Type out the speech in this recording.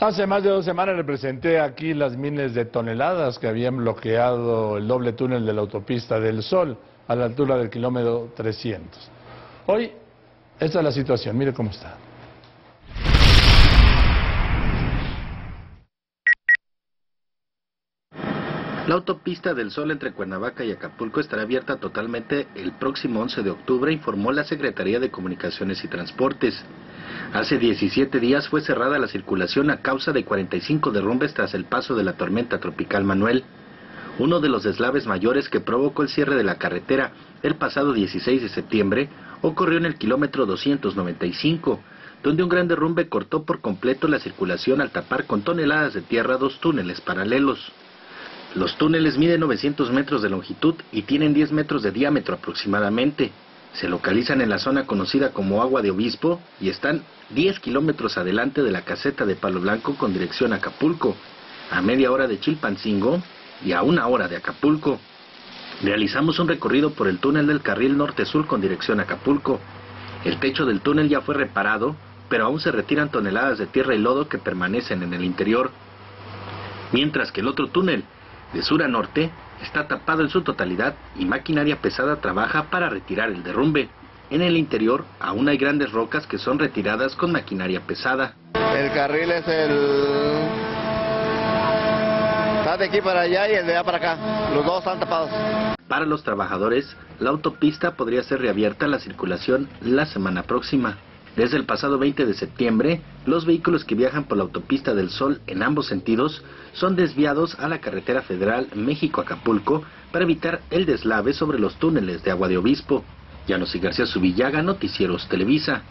Hace más de dos semanas le presenté aquí las miles de toneladas que habían bloqueado el doble túnel de la autopista del Sol a la altura del kilómetro 300. Hoy, esta es la situación, mire cómo está. La autopista del Sol entre Cuernavaca y Acapulco estará abierta totalmente el próximo 11 de octubre, informó la Secretaría de Comunicaciones y Transportes. Hace 17 días fue cerrada la circulación a causa de 45 derrumbes tras el paso de la tormenta tropical Manuel. Uno de los deslaves mayores que provocó el cierre de la carretera el pasado 16 de septiembre ocurrió en el kilómetro 295, donde un gran derrumbe cortó por completo la circulación al tapar con toneladas de tierra dos túneles paralelos. Los túneles miden 900 metros de longitud y tienen 10 metros de diámetro aproximadamente. Se localizan en la zona conocida como Agua de Obispo y están 10 kilómetros adelante de la caseta de Palo Blanco con dirección a Acapulco, a media hora de Chilpancingo y a una hora de Acapulco. Realizamos un recorrido por el túnel del carril norte-sur con dirección a Acapulco. El techo del túnel ya fue reparado, pero aún se retiran toneladas de tierra y lodo que permanecen en el interior. Mientras que el otro túnel, de sur a norte, está tapado en su totalidad y maquinaria pesada trabaja para retirar el derrumbe. En el interior aún hay grandes rocas que son retiradas con maquinaria pesada. El carril es el... Está de aquí para allá y el de allá para acá. Los dos están tapados. Para los trabajadores, la autopista podría ser reabierta a la circulación la semana próxima. Desde el pasado 20 de septiembre, los vehículos que viajan por la autopista del Sol en ambos sentidos son desviados a la carretera federal México-Acapulco para evitar el deslave sobre los túneles de Agua de Obispo. Llanos y García Subillaga, Noticieros Televisa.